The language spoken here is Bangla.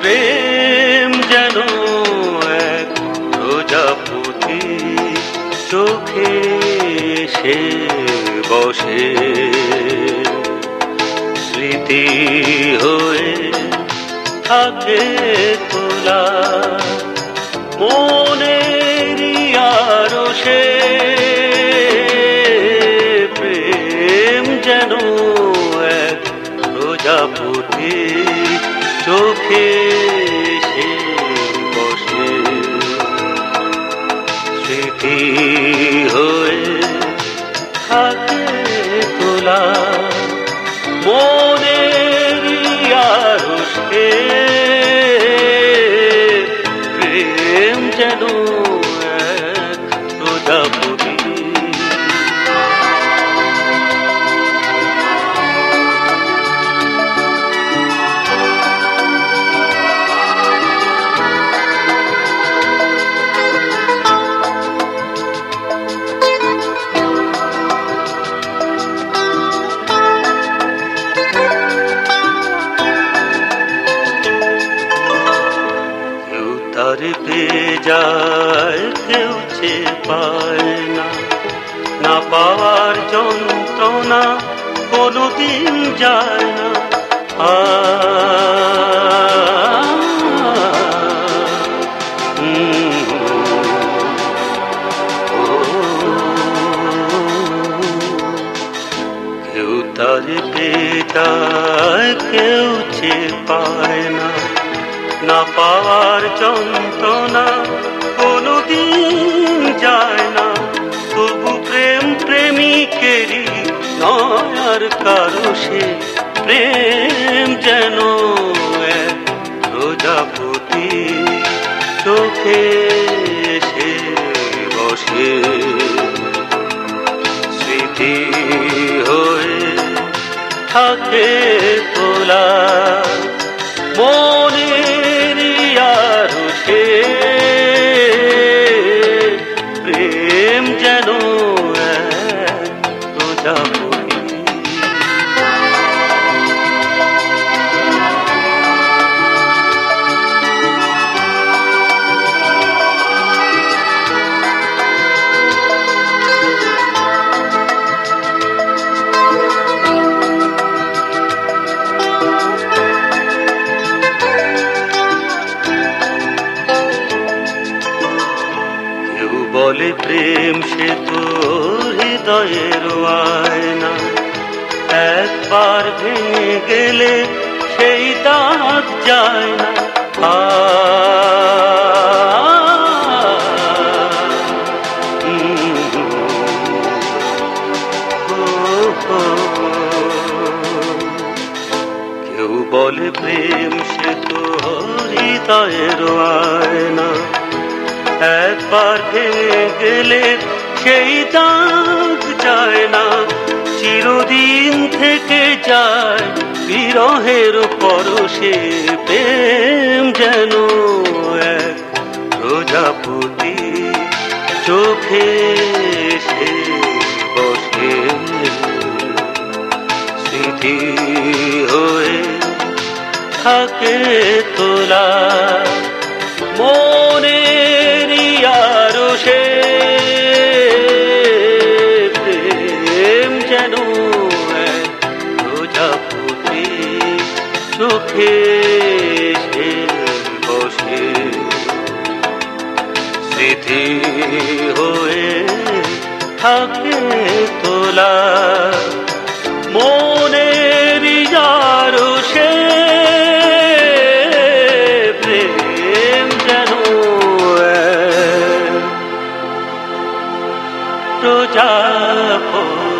प्रेम जनो है तो जब চোখে সে বসে। স্মৃতি হয়ে থাকে তোলা মনের আরও সে প্রেম যেন এক প্রজাপতি চোখে মনের তার যায়, কেউ চে পায় না। না পাওয়ার যন্ত্রণা কোনোদিন যায় না। কেউ তার পেয়ে যায়, কেউ চে পায় না। না পাওয়ার যন্ত্রণা কোনদিন যায় না। তবু প্রেম প্রেমিকেরই নয় আর কারও সে প্রেম যেন প্রজাপতি চোখে সে বসে। স্মৃতি হয়ে থাকে তোলা মনের প্রেম যেন এক বলে প্রেম সে তো হৃদয়ের আয়না একবার ভেঙে গেলে সেই দাঁত যায় না কেউ বলে প্রেম সে হৃদয়ের আয়না একবার ভেঙে গেলে সেই দাগ যায় না। চিরদিন থেকে যায়, বিরহের পরশে প্রেম যেন এক প্রজাপতি। চোখে সে বসে স্মৃতি হয়ে থাকে তোলা। মনের ঘেসে বসে স্মৃতি হয়ে থাকে তোলা মনের যারো সে প্রেম যেন প্রজাপতি